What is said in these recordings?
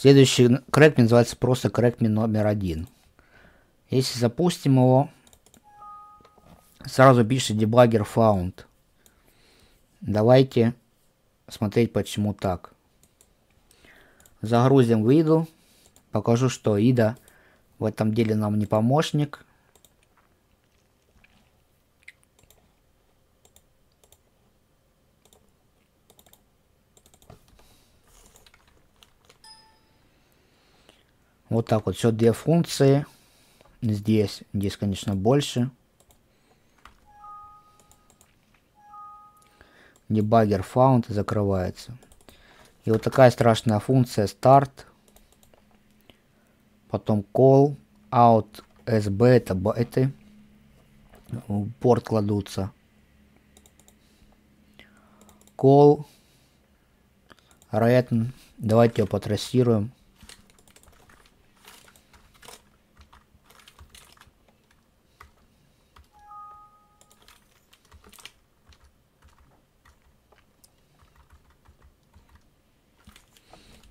Следующий correctme называется просто correctme номер один. Если запустим его, сразу пишет debugger found. Давайте смотреть, почему так. Загрузим в. Покажу, что IDA в этом деле нам не помощник. Вот так вот. Все две функции. Здесь, здесь, конечно, больше. Debugger found закрывается. И вот такая страшная функция start. Потом call out sb это байты. Порт кладутся. Call return. Давайте его потрассируем.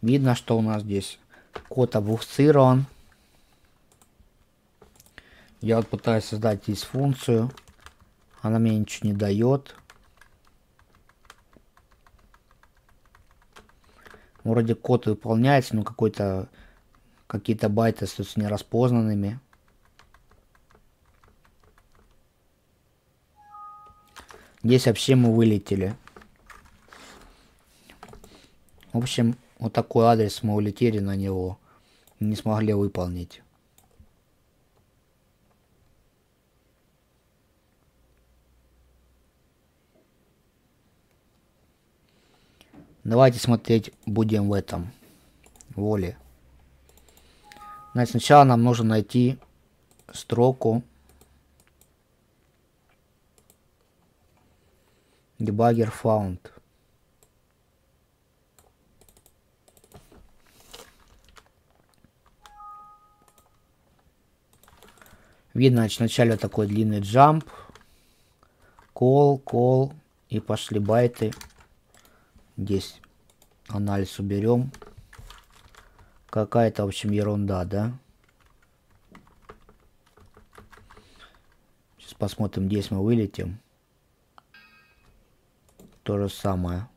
Видно, что у нас здесь код обуфцирован. Я вот пытаюсь создать здесь функцию. Она мне ничего не дает. Вроде код выполняется, но какой-то какие-то байты остаются нераспознанными. Здесь вообще мы вылетели. В общем, вот такой адрес мы улетели на него. Не смогли выполнить. Давайте смотреть будем в этом воле. Значит, сначала нам нужно найти строку debugger found. Видно, вначале такой длинный jump, call, call, и пошли байты. Здесь анализ уберем. Какая-то, в общем, ерунда, да? Сейчас посмотрим, здесь мы вылетим. То же самое.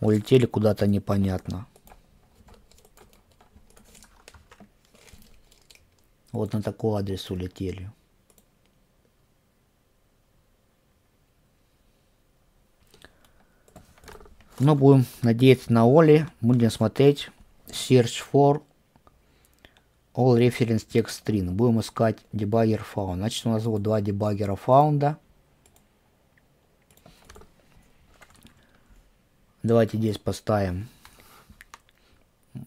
Улетели куда-то непонятно. Вот на такой адрес улетели. Но будем надеяться на Оли. Будем смотреть Search for All Reference Text String. Будем искать debugger found. Значит, у нас вот два дебаггера found. Давайте здесь поставим.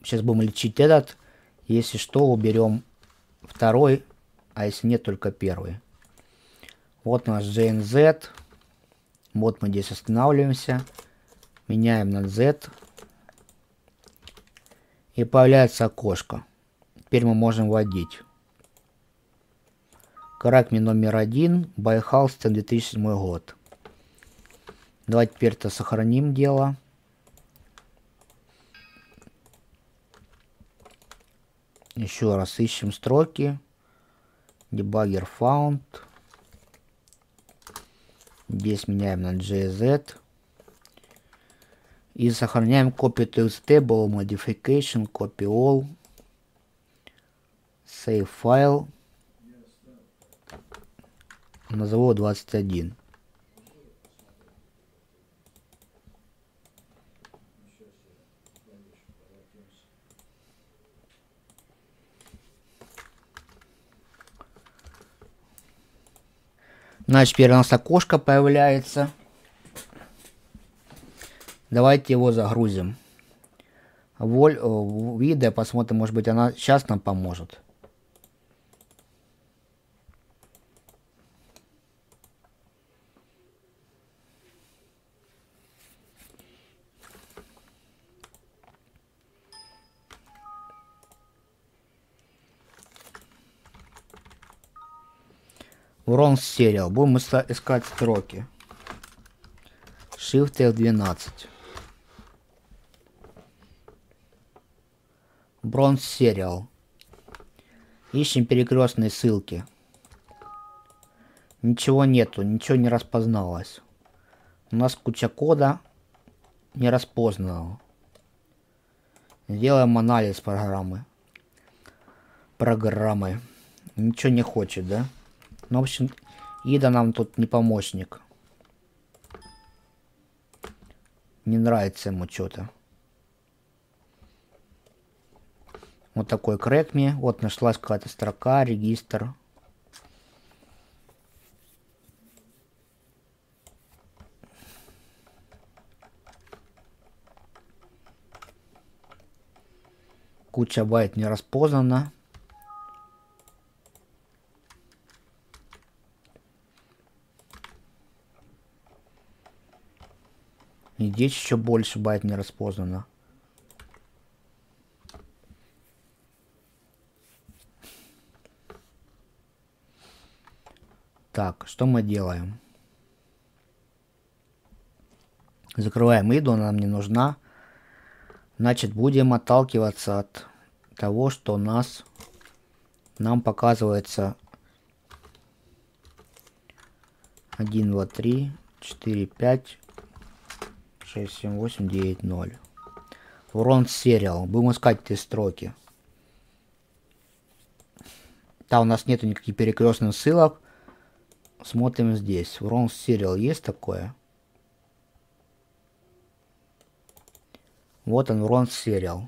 Сейчас будем лечить этот. Если что, уберем второй, а если нет, только первый. Вот наш JNZ. Вот мы здесь останавливаемся. Меняем на Z. И появляется окошко. Теперь мы можем вводить. Каракми номер один. Байхалстен 2007 год. Давайте теперь-то сохраним дело. Еще раз ищем строки. Debugger found. Здесь меняем на JZ. И сохраняем copy to stable modification, copy all. Save file. Назову 21. Значит, теперь у нас окошко появляется. Давайте его загрузим. Воль, э, видео посмотрим, может быть, она сейчас нам поможет. Wrong Serial. Будем искать строки. Shift F12. Bronze Serial. Ищем перекрестные ссылки. Ничего нету, ничего не распозналось. У нас куча кода не распознанного. Сделаем анализ программы. Программы. Ничего не хочет, да? Ну, в общем, Ида нам тут не помощник. Не нравится ему что-то. Вот такой крэк мне. Вот нашлась какая-то строка, регистр. Куча байт не распознана. И здесь еще больше байт не распознано. Так, что мы делаем? Закрываем иду, она нам не нужна. Значит, будем отталкиваться от того, что у нас нам показывается 1, 2, 3, 4, 5, 6, 7, 8, 9, 0. Урон сериал. Будем искать эти строки. Там у нас нету никаких перекрестных ссылок. Смотрим здесь. Урон сериал есть такое? Вот он, Wrong Serial.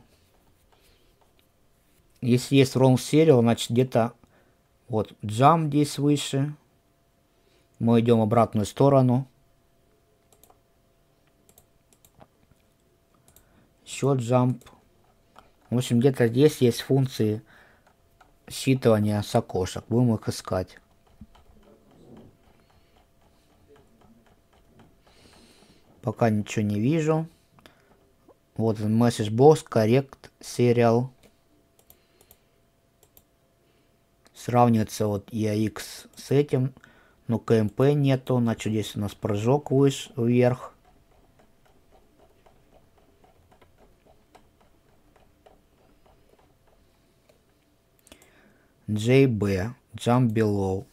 Если есть Wrong Serial, значит где-то вот jump здесь выше. Мы идем в обратную сторону. Еще jump. В общем, где-то здесь есть функции считывания с окошек. Будем их искать. Пока ничего не вижу. Вот message box, correct, serial. Сравнивается вот EAX с этим. Но КМП нету. Значит, здесь у нас прыжок выше, вверх. JB, jump below.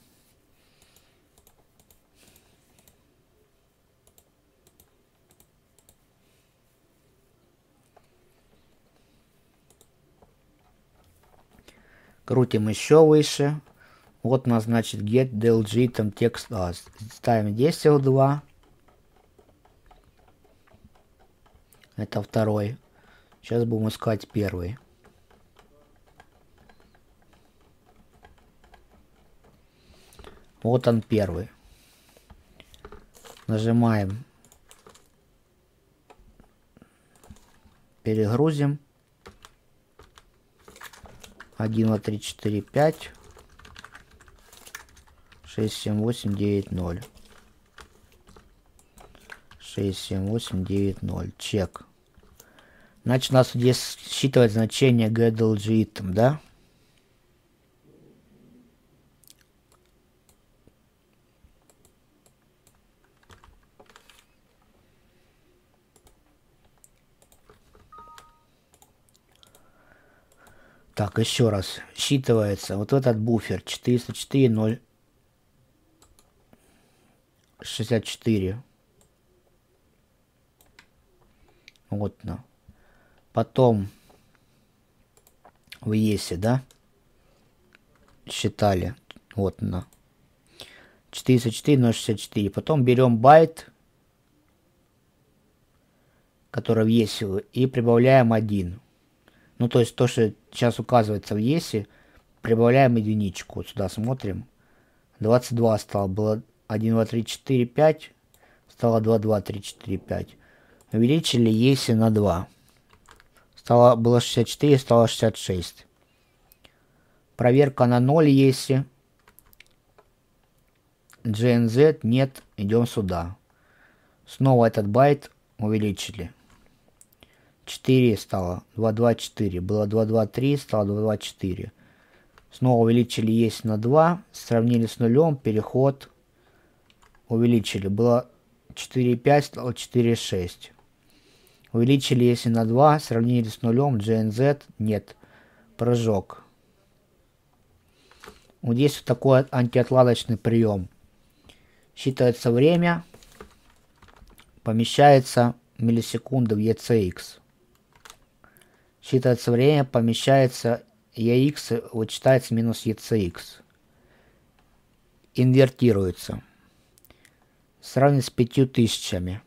Крутим еще выше. Вот у нас значит get dlg там текст as. Ставим здесь L2. Это второй. Сейчас будем искать первый. Вот он первый. Нажимаем. Перегрузим. 1, 2, 3, 4, 5, 6, 7, 8, 9, 0. 6, 7, 8, 9, 0. Чек. Значит, у нас здесь считывает значение GDLG да? Так, еще раз. Считывается вот этот буфер 404 64. Вот на. Потом в ЕСе, да? Считали. Вот на. 404 64. Потом берем байт, который в ЕСе, и прибавляем 1. Ну, то есть то, что сейчас указывается в ЕСе, прибавляем единичку. Вот сюда смотрим. 22 стало, было 1, 2, 3, 4, 5. Стало 2, 2, 3, 4, 5. Увеличили ЕСе на 2. Стало, было 64, стало 66. Проверка на 0 ЕСе. GNZ нет, идем сюда. Снова этот байт увеличили. 4 стало 224. Было 223, стало 224. Снова увеличили есть на 2. Сравнили с нулем. Переход увеличили. Было 4,5, стало 4,6. Увеличили если на 2. Сравнили с нулем. GNZ нет. прыжок. Вот здесь вот такой антиотладочный прием. Считается время, помещается миллисекунды в ECX. Считается время, помещается EX, вычитается минус ECX. Инвертируется. Сравнить с пятью тысячами.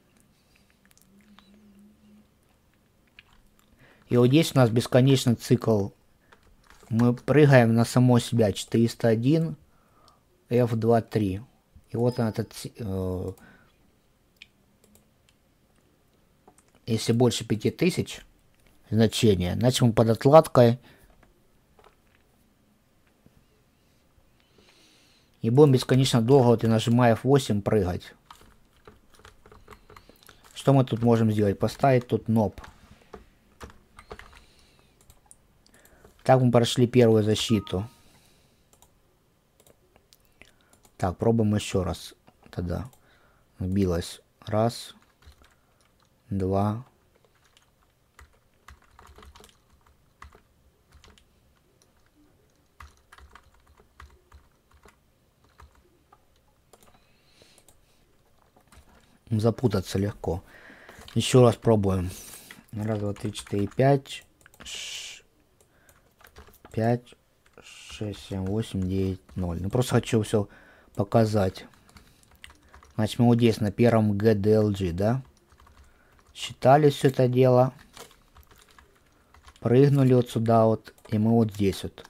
И вот здесь у нас бесконечный цикл. Мы прыгаем на само себя 401, F23. И вот он этот... Э, если больше 5000 значения, значит мы под отладкой и будем бесконечно долго, вот и нажимая F8, прыгать. Что мы тут можем сделать? Поставить тут ноб. Так мы прошли первую защиту. Так, пробуем еще раз. Тогда сбилось. Раз, два, запутаться легко. Еще раз пробуем. Раз, два, три, четыре, пять. 5, 6, 7, 8, 9, 0. Ну, просто хочу все показать. Значит, мы вот здесь на первом GDLG, да? Считали все это дело. Прыгнули вот сюда вот. И мы вот здесь вот.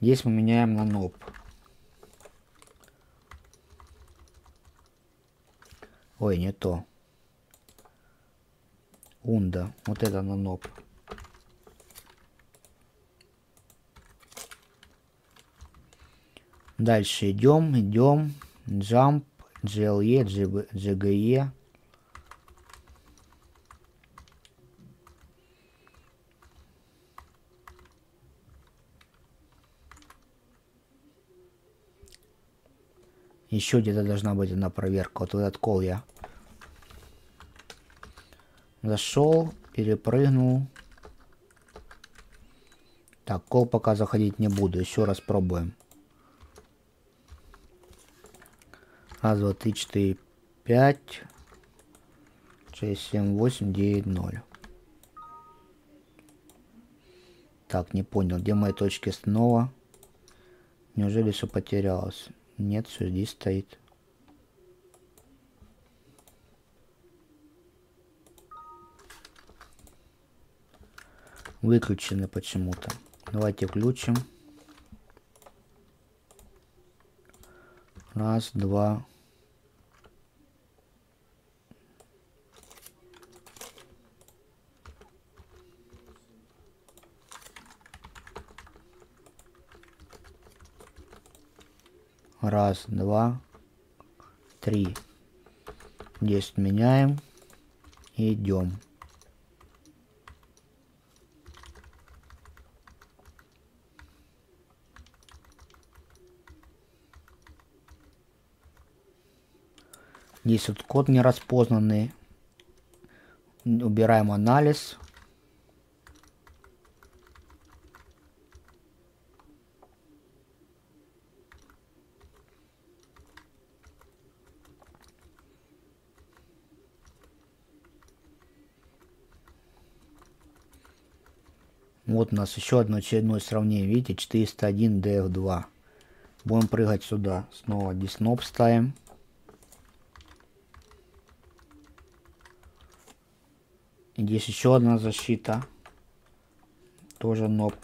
Здесь мы меняем на ноп. Ой, не то. Унда. Вот это на ноп. Дальше идем, идем. Jump, GLE, GGE. Еще где-то должна быть одна проверка. Вот этот кол я зашел, перепрыгнул. Так, кол пока заходить не буду. Еще раз пробуем. Раз, два, три, четыре, пять, шесть, семь, восемь, девять, ноль. Так, не понял, где мои точки снова? Неужели все потерялось? Нет, все здесь стоит. Выключены почему-то. Давайте включим. Раз, два, Раз, два, три. Здесь меняем. И идем. Здесь вот код нераспознанный. Убираем анализ. Вот у нас еще одно очередное сравнение. Видите, 401 DF2. Будем прыгать сюда. Снова дисноп ставим. Здесь еще одна защита. Тоже ноп.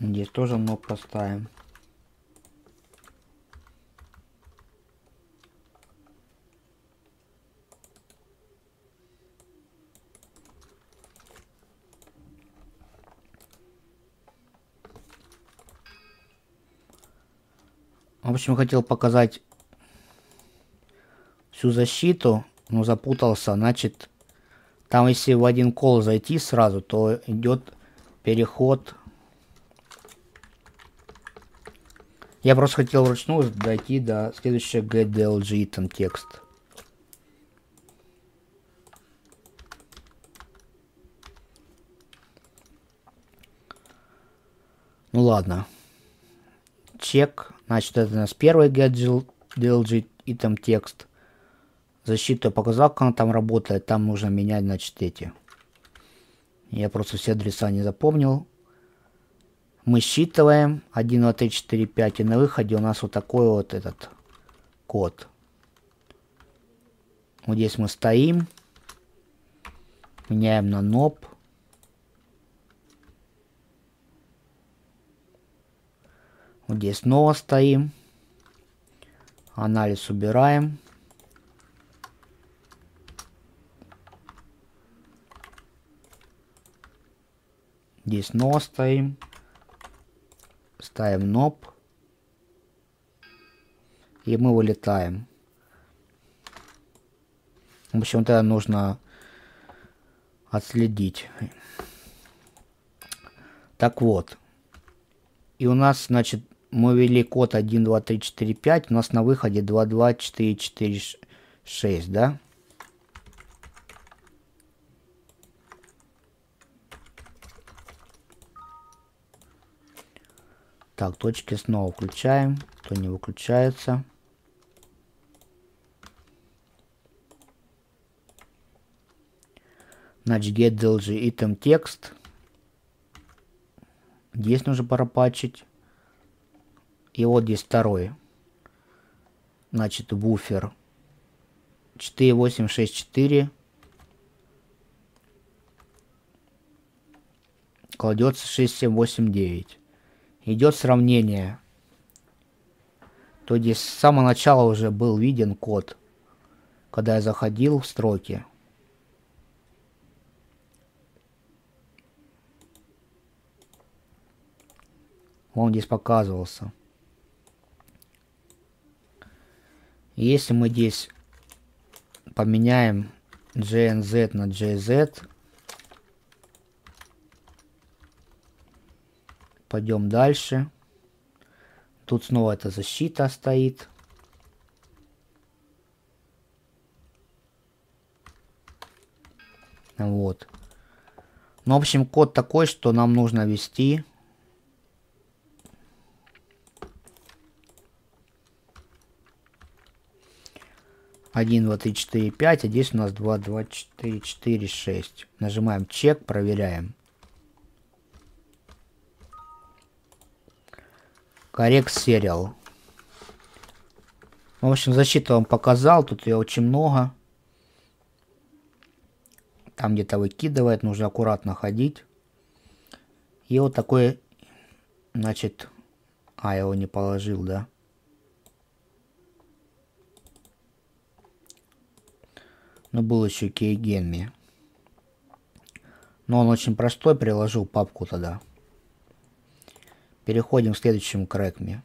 Здесь тоже много поставим. В общем, хотел показать всю защиту, но запутался. Значит, там если в один кол зайти сразу, то идет переход Я просто хотел вручную дойти до следующего GDLG там текст. Ну ладно. Чек. Значит, это у нас первый GDLG и там текст. Защиту я показал, как она там работает. Там нужно менять, значит, эти. Я просто все адреса не запомнил. Мы считываем 1, 2, 3, 4, 5. И на выходе у нас вот такой вот этот код. Вот здесь мы стоим. Меняем на ноп. Вот здесь снова стоим. Анализ убираем. Здесь снова стоим. Ставим ноп. И мы вылетаем. В общем, это нужно отследить. Так вот. И у нас, значит, мы ввели код 1, 2, 3, 4, 5. У нас на выходе 2, 2, 4, 4, 6, да? Так, точки снова включаем, то не выключается. Значит, get DLG item текст. Здесь нужно пропатчить. И вот здесь второй. Значит, буфер 4864 кладется 6789. Идет сравнение. То здесь с самого начала уже был виден код, когда я заходил в строки. Он здесь показывался. Если мы здесь поменяем GNZ на JZ, пойдем дальше. Тут снова эта защита стоит. Вот. Ну, в общем, код такой, что нам нужно ввести 1, 2, 3, 4, 5, а здесь у нас 2, 2, 4, 4, 6. Нажимаем чек, проверяем. Correct Serial. В общем, защиту вам показал, тут ее очень много. Там где-то выкидывает, нужно аккуратно ходить. И вот такой, значит, а, я его не положил, да? но был еще Кейгенми. Но он очень простой, приложил папку тогда. Переходим к следующему крэкме.